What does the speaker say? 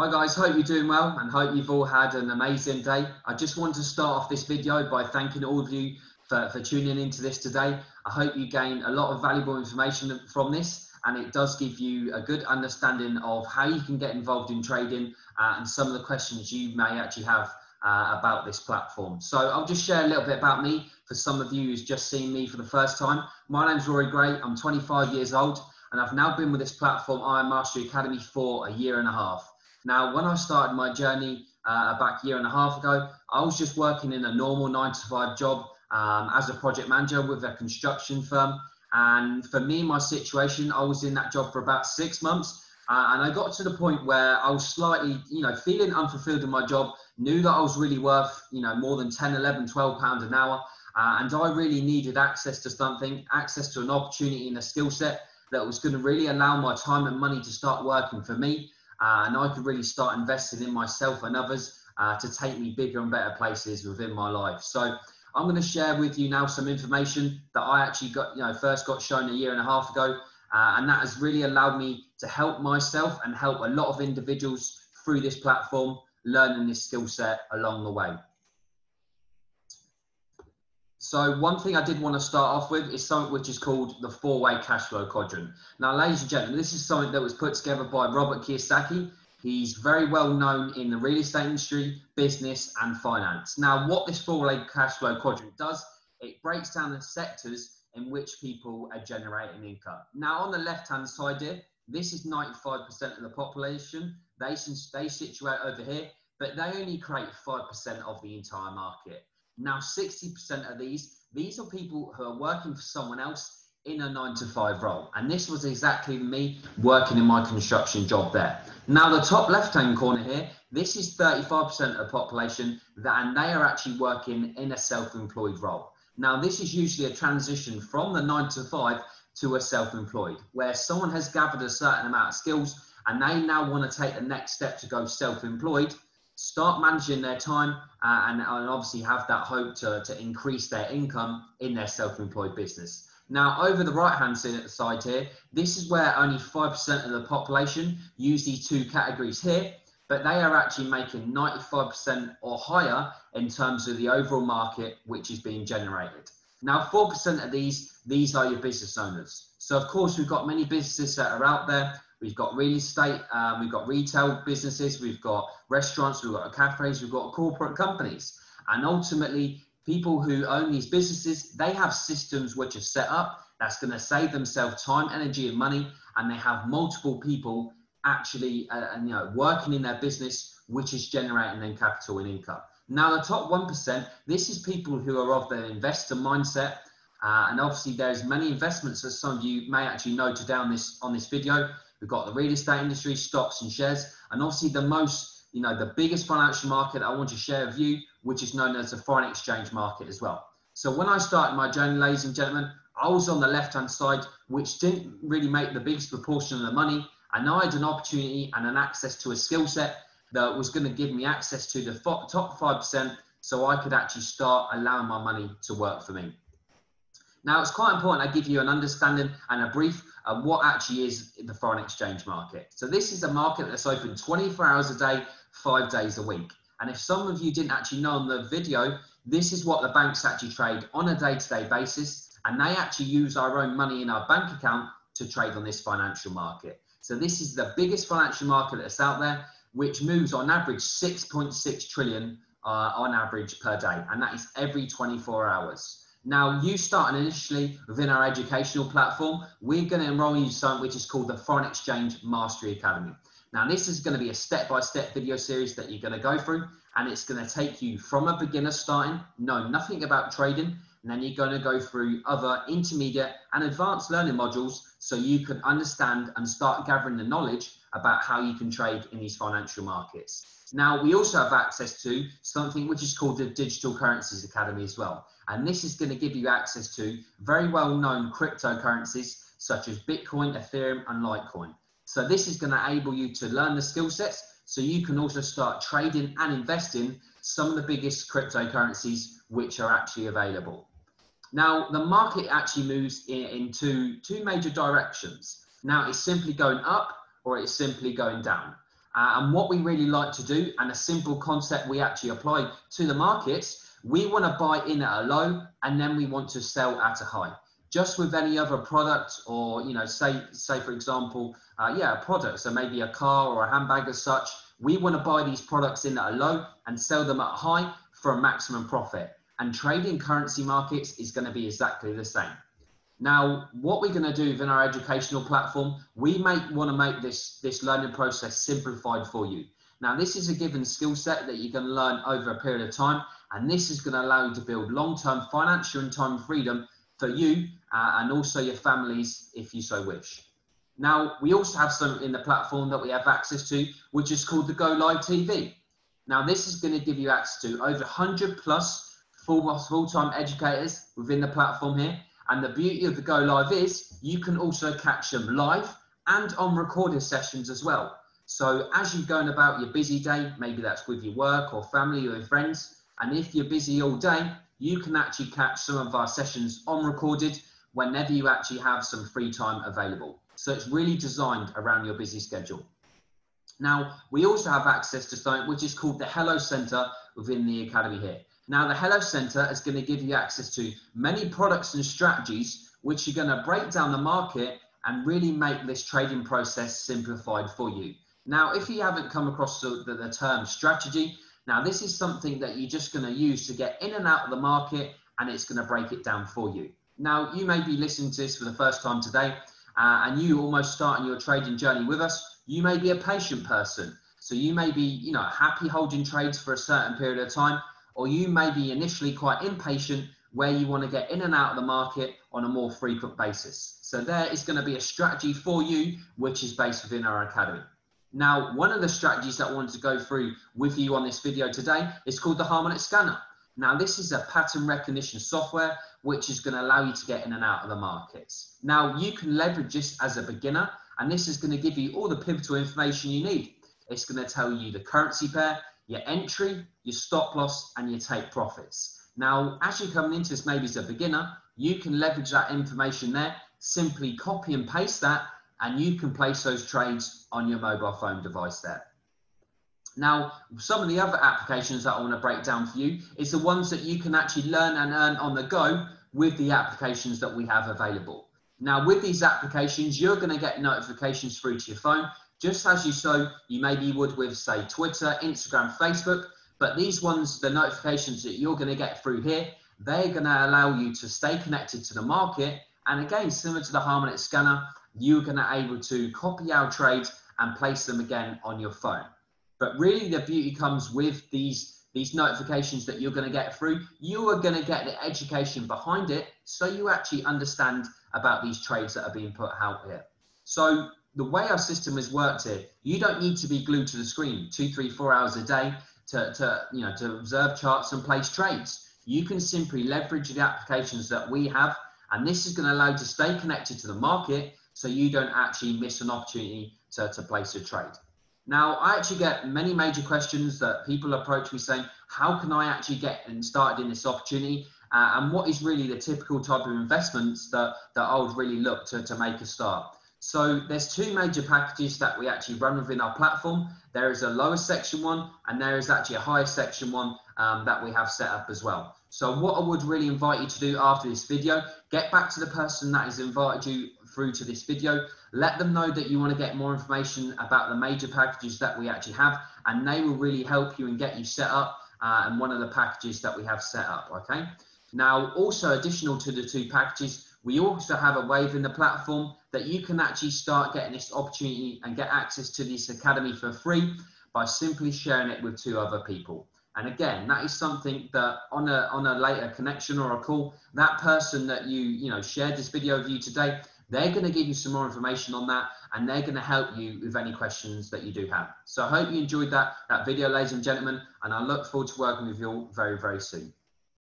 Hi guys, hope you're doing well and hope you've all had an amazing day. I just want to start off this video by thanking all of you for, for tuning into this today. I hope you gain a lot of valuable information from this and it does give you a good understanding of how you can get involved in trading uh, and some of the questions you may actually have uh, about this platform. So I'll just share a little bit about me for some of you who's just seen me for the first time. My name's Rory Gray, I'm 25 years old and I've now been with this platform, IM Mastery Academy, for a year and a half. Now, when I started my journey uh, back a year and a half ago, I was just working in a normal nine to five job um, as a project manager with a construction firm. And for me, my situation, I was in that job for about six months. Uh, and I got to the point where I was slightly, you know, feeling unfulfilled in my job, knew that I was really worth, you know, more than 10, 11, 12 pounds an hour. Uh, and I really needed access to something, access to an opportunity and a skill set that was going to really allow my time and money to start working for me. Uh, and I could really start investing in myself and others uh, to take me bigger and better places within my life. So I'm going to share with you now some information that I actually got, you know, first got shown a year and a half ago. Uh, and that has really allowed me to help myself and help a lot of individuals through this platform learning this skill set along the way. So one thing I did want to start off with is something which is called the four-way cash flow quadrant. Now, ladies and gentlemen, this is something that was put together by Robert Kiyosaki. He's very well known in the real estate industry, business, and finance. Now, what this four-way cash flow quadrant does, it breaks down the sectors in which people are generating income. Now, on the left-hand side here, this is 95% of the population. They, they situate over here, but they only create 5% of the entire market. Now, 60% of these, these are people who are working for someone else in a nine to five role. And this was exactly me working in my construction job there. Now, the top left hand corner here, this is 35% of population that, and they are actually working in a self employed role. Now, this is usually a transition from the nine to five to a self employed, where someone has gathered a certain amount of skills and they now want to take the next step to go self employed start managing their time uh, and, and, obviously have that hope to, to increase their income in their self-employed business. Now, over the right-hand side here, this is where only 5% of the population use these two categories here, but they are actually making 95% or higher in terms of the overall market which is being generated. Now, 4% of these, these are your business owners. So, of course, we've got many businesses that are out there We've got real estate, um, we've got retail businesses, we've got restaurants, we've got cafes, we've got corporate companies. And ultimately, people who own these businesses, they have systems which are set up that's going to save themselves time, energy, and money. And they have multiple people actually uh, you know, working in their business, which is generating them capital and income. Now, the top 1%, this is people who are of the investor mindset. Uh, and obviously, there's many investments that some of you may actually note down this on this video. We've got the real estate industry, stocks and shares, and obviously the most, you know, the biggest financial market I want to share with you, which is known as the foreign exchange market as well. So when I started my journey, ladies and gentlemen, I was on the left-hand side, which didn't really make the biggest proportion of the money. And now I had an opportunity and an access to a skill set that was going to give me access to the top 5% so I could actually start allowing my money to work for me. Now, it's quite important I give you an understanding and a brief of what actually is the foreign exchange market. So this is a market that's open 24 hours a day, five days a week. And if some of you didn't actually know on the video, this is what the banks actually trade on a day-to-day -day basis. And they actually use our own money in our bank account to trade on this financial market. So this is the biggest financial market that's out there, which moves on average 6.6 trillion uh, on average per day. And that is every 24 hours. Now, you start initially within our educational platform. We're going to enroll you in something which is called the Foreign Exchange Mastery Academy. Now, this is going to be a step-by-step video series that you're going to go through, and it's going to take you from a beginner starting, know nothing about trading, and then you're going to go through other intermediate and advanced learning modules so you can understand and start gathering the knowledge about how you can trade in these financial markets. Now, we also have access to something which is called the Digital Currencies Academy as well. And this is going to give you access to very well known cryptocurrencies such as Bitcoin, Ethereum, and Litecoin. So this is going to enable you to learn the skill sets so you can also start trading and investing some of the biggest cryptocurrencies which are actually available. Now, the market actually moves in, in two, two major directions. Now, it's simply going up or it's simply going down. Uh, and what we really like to do, and a simple concept we actually apply to the markets, we want to buy in at a low and then we want to sell at a high. Just with any other product, or you know, say say for example, uh, yeah, a product, so maybe a car or a handbag as such. We want to buy these products in at a low and sell them at a high for a maximum profit. And trading currency markets is going to be exactly the same. Now, what we're going to do within our educational platform, we make want to make this, this learning process simplified for you. Now, this is a given skill set that you're going to learn over a period of time, and this is going to allow you to build long-term financial and time freedom for you uh, and also your families if you so wish. Now, we also have some in the platform that we have access to, which is called the Go Live TV. Now, this is going to give you access to over 100 plus full, full-time educators within the platform here and the beauty of the Go Live is you can also catch them live and on recorded sessions as well. So as you're going about your busy day, maybe that's with your work or family or friends, and if you're busy all day, you can actually catch some of our sessions on recorded whenever you actually have some free time available. So it's really designed around your busy schedule. Now, we also have access to something which is called the Hello Center within the Academy here. Now, the Hello Center is going to give you access to many products and strategies which are going to break down the market and really make this trading process simplified for you. Now, if you haven't come across the, the, the term strategy, now this is something that you're just going to use to get in and out of the market and it's going to break it down for you. Now, you may be listening to this for the first time today uh, and you almost starting your trading journey with us. You may be a patient person. So you may be, you know, happy holding trades for a certain period of time or you may be initially quite impatient where you want to get in and out of the market on a more frequent basis. So there is going to be a strategy for you, which is based within our academy. Now, one of the strategies that I wanted to go through with you on this video today is called the Harmonic Scanner. Now, this is a pattern recognition software, which is going to allow you to get in and out of the markets. Now, you can leverage this as a beginner, and this is going to give you all the pivotal information you need. It's going to tell you the currency pair, your entry, your stop loss, and your take profits. Now, as you're coming into this maybe as a beginner, you can leverage that information there, simply copy and paste that, and you can place those trades on your mobile phone device there. Now, some of the other applications that I want to break down for you is the ones that you can actually learn and earn on the go with the applications that we have available. Now, with these applications, you're going to get notifications through to your phone just as you so you maybe would with say Twitter, Instagram, Facebook. But these ones, the notifications that you're going to get through here, they're going to allow you to stay connected to the market. And again, similar to the Harmonic scanner, you're going to able to copy our trades and place them again on your phone. But really the beauty comes with these these notifications that you're going to get through, you are going to get the education behind it so you actually understand about these trades that are being put out here. So the way our system has worked here, you don't need to be glued to the screen two, three, four hours a day to, to, you know, to observe charts and place trades. You can simply leverage the applications that we have, and this is going to allow you to stay connected to the market so you don't actually miss an opportunity to, to place a trade. Now, I actually get many major questions that people approach me saying, how can I actually get started in this opportunity? Uh, and what is really the typical type of investments that, that I would really look to, to make a start? So there's two major packages that we actually run within our platform. There is a lower section one, and there is actually a higher section one um, that we have set up as well. So what I would really invite you to do after this video, get back to the person that has invited you through to this video, let them know that you want to get more information about the major packages that we actually have, and they will really help you and get you set up uh, and one of the packages that we have set up, okay? Now, also additional to the two packages, we also have a wave in the platform that you can actually start getting this opportunity and get access to this academy for free by simply sharing it with two other people. And again, that is something that on a on a later connection or a call, that person that you you know shared this video with you today, they're going to give you some more information on that, and they're going to help you with any questions that you do have. So I hope you enjoyed that that video, ladies and gentlemen, and I look forward to working with you all very very soon.